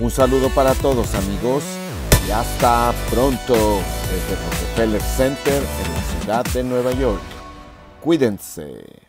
Un saludo para todos amigos y hasta pronto desde Rockefeller Center en la ciudad de Nueva York. Cuídense.